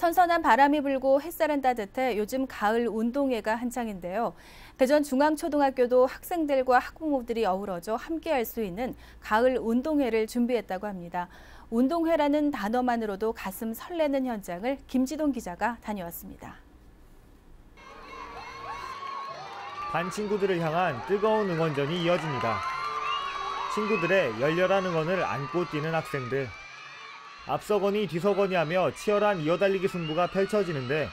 선선한 바람이 불고 햇살은 따뜻해 요즘 가을 운동회가 한창인데요. 대전 중앙초등학교도 학생들과 학부모들이 어우러져 함께할 수 있는 가을 운동회를 준비했다고 합니다. 운동회라는 단어만으로도 가슴 설레는 현장을 김지동 기자가 다녀왔습니다. 반 친구들을 향한 뜨거운 응원전이 이어집니다. 친구들의 열렬한 응원을 안고 뛰는 학생들. 앞서거니 뒤서거니 하며 치열한 이어달리기 승부가 펼쳐지는데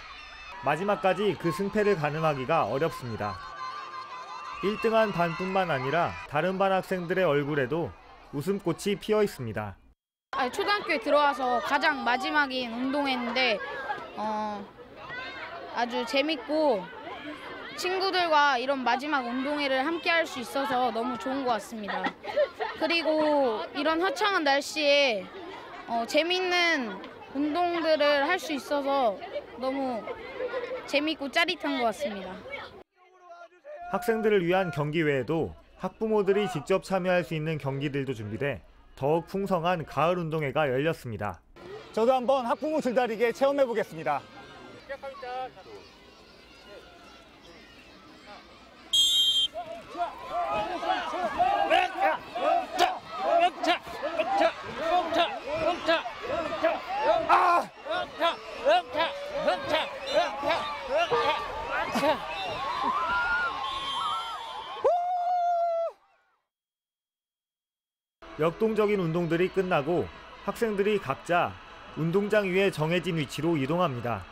마지막까지 그 승패를 가늠하기가 어렵습니다. 1등한 반뿐만 아니라 다른 반 학생들의 얼굴에도 웃음꽃이 피어 있습니다. 아니, 초등학교에 들어와서 가장 마지막인 운동회인데 어, 아주 재밌고 친구들과 이런 마지막 운동회를 함께 할 수 있어서 너무 좋은 것 같습니다. 그리고 이런 화창한 날씨에 어, 재밌는 운동들을 할 수 있어서 너무 재밌고 짜릿한 것 같습니다. 학생들을 위한 경기 외에도 학부모들이 직접 참여할 수 있는 경기들도 준비돼 더욱 풍성한 가을 운동회가 열렸습니다. 저도 한번 학부모 줄다리기 체험해 보겠습니다. 역동적인 운동들이 끝나고 학생들이 각자 운동장 위에 정해진 위치로 이동합니다.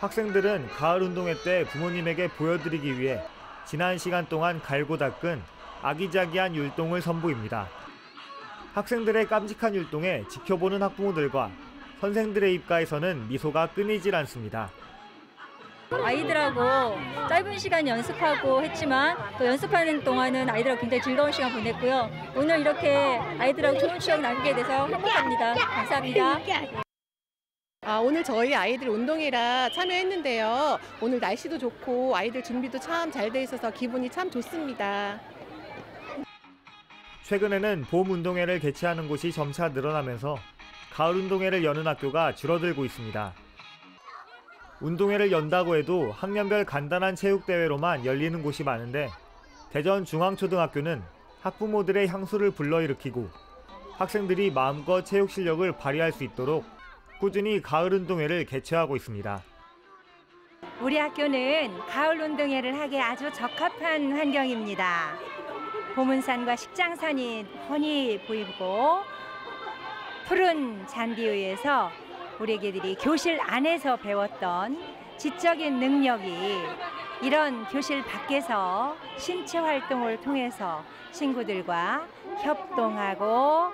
학생들은 가을 운동회 때 부모님에게 보여드리기 위해 지난 시간 동안 갈고 닦은 아기자기한 율동을 선보입니다. 학생들의 깜찍한 율동에 지켜보는 학부모들과 선생들의 입가에서는 미소가 끊이질 않습니다. 아이들하고 짧은 시간 연습하고 했지만 또 연습하는 동안은 아이들하고 굉장히 즐거운 시간 보냈고요. 오늘 이렇게 아이들하고 좋은 추억 남기게 돼서 행복합니다. 감사합니다. 아, 오늘 저희 아이들 운동회라 참여했는데요. 오늘 날씨도 좋고 아이들 준비도 참 잘 돼 있어서 기분이 참 좋습니다. 최근에는 봄 운동회를 개최하는 곳이 점차 늘어나면서 가을 운동회를 여는 학교가 줄어들고 있습니다. 운동회를 연다고 해도 학년별 간단한 체육대회로만 열리는 곳이 많은데 대전 중앙초등학교는 학부모들의 향수를 불러일으키고 학생들이 마음껏 체육 실력을 발휘할 수 있도록 꾸준히 가을 운동회를 개최하고 있습니다. 우리 학교는 가을 운동회를 하기에 아주 적합한 환경입니다. 보문산과 식장산이 훤히 보이고 푸른 잔디 위에서 우리 애기들이 교실 안에서 배웠던 지적인 능력이 이런 교실 밖에서 신체 활동을 통해서 친구들과 협동하고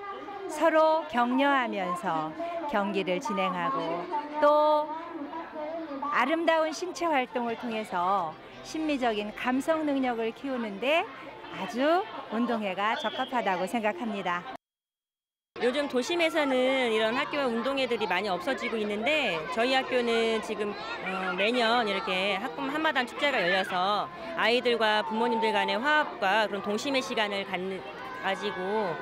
서로 격려하면서 경기를 진행하고 또 아름다운 신체 활동을 통해서 심미적인 감성 능력을 키우는데 아주 운동회가 적합하다고 생각합니다. 요즘 도심에서는 이런 학교와 운동회들이 많이 없어지고 있는데 저희 학교는 지금 어, 매년 이렇게 학부 한마당 축제가 열려서 아이들과 부모님들 간의 화합과 그런 동심의 시간을 가지고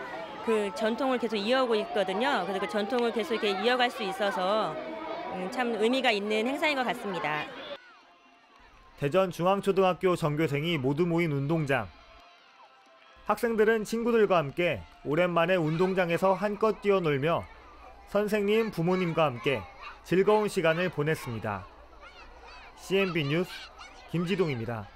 그 전통을 계속 이어오고 있거든요. 그래서 그 전통을 계속 이렇게 이어갈 수 있어서 음, 참 의미가 있는 행사인 것 같습니다. 대전 중앙초등학교 전교생이 모두 모인 운동장. 학생들은 친구들과 함께 오랜만에 운동장에서 한껏 뛰어놀며 선생님, 부모님과 함께 즐거운 시간을 보냈습니다. CNB 뉴스 김지동입니다.